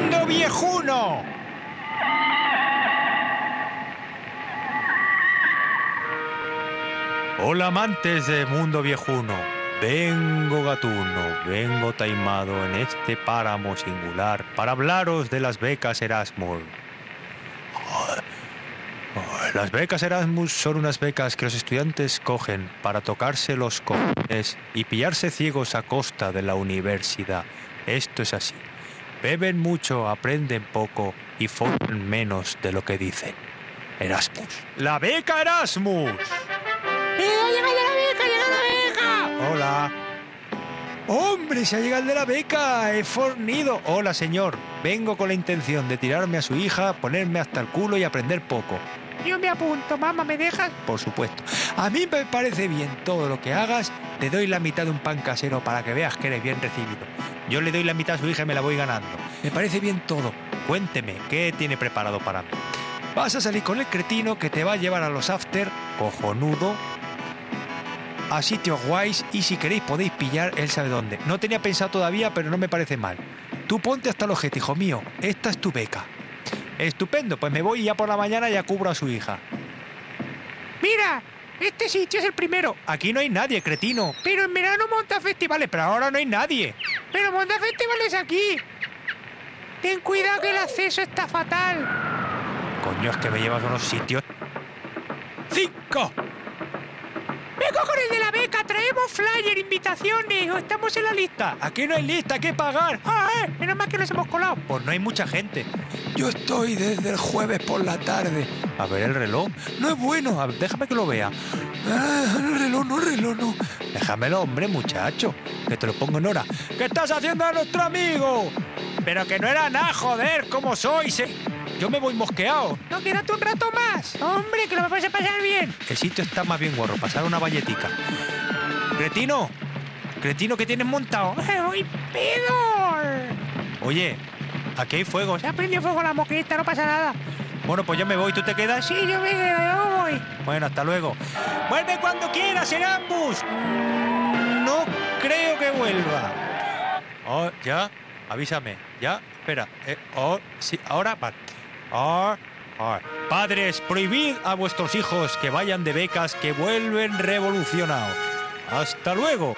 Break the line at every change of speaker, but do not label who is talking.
Mundo Viejuno. Hola amantes de Mundo Viejuno. Vengo gatuno, vengo taimado en este páramo singular para hablaros de las becas Erasmus. Las becas Erasmus son unas becas que los estudiantes cogen para tocarse los cojones y pillarse ciegos a costa de la universidad. Esto es así. Beben mucho, aprenden poco y forman menos de lo que dicen. Erasmus. ¡La beca Erasmus!
¡Eh, llega la beca, llega la beca!
Hola. ¡Hombre, se ha llegado el de la beca! ¡He fornido! Hola, señor. Vengo con la intención de tirarme a su hija, ponerme hasta el culo y aprender poco.
Yo me apunto, mamá, ¿me dejas?
Por supuesto. A mí me parece bien todo lo que hagas. Te doy la mitad de un pan casero para que veas que eres bien recibido. Yo le doy la mitad a su hija y me la voy ganando. Me parece bien todo. Cuénteme, ¿qué tiene preparado para mí? Vas a salir con el cretino que te va a llevar a los after, cojonudo, a sitios guays y si queréis podéis pillar él sabe dónde. No tenía pensado todavía, pero no me parece mal. Tú ponte hasta el ojete, hijo mío. Esta es tu beca. Estupendo, pues me voy y ya por la mañana ya cubro a su hija.
Mira, este sitio es el primero.
Aquí no hay nadie, cretino.
Pero en verano monta festivales,
Pero ahora no hay nadie.
pero monta festivales aquí. Ten cuidado que el acceso está fatal.
Coño, es que me llevas a unos sitios. ¡Cinco!
Vengo con el de la beca, traemos flyer, invitaciones, o estamos en la lista.
Aquí no hay lista, hay que pagar.
Ah, eh, menos mal que nos hemos colado.
Pues no hay mucha gente. Yo estoy desde el jueves por la tarde. A ver el reloj. No es bueno. Ver, déjame que lo vea. Ah, el reloj, no, el reloj, no. Déjamelo, hombre, muchacho. Que te lo pongo en hora. ¿Qué estás haciendo a nuestro amigo? Pero que no era nada, joder, ¿cómo sois? eh? Yo me voy mosqueado.
No, quédate un rato más. Hombre, que lo vas a pasar bien.
El sitio está más bien guarro. Pasar una valletica. Cretino. Cretino, ¿qué tienes montado?
¡Voy pedo!
Oye, aquí hay fuegos.
Se ha prendido fuego la moqueta, no pasa nada.
Bueno, pues yo me voy, ¿tú te quedas?
Sí, yo me yo voy.
Bueno, hasta luego. Vuelve cuando quieras, Erasmus. Mm, No creo que vuelva. Oh, ya, avísame. Ya, espera. Eh, oh, sí, ahora, vale. Oh, oh. Padres, prohibid a vuestros hijos que vayan de becas que vuelven revolucionados. Hasta luego.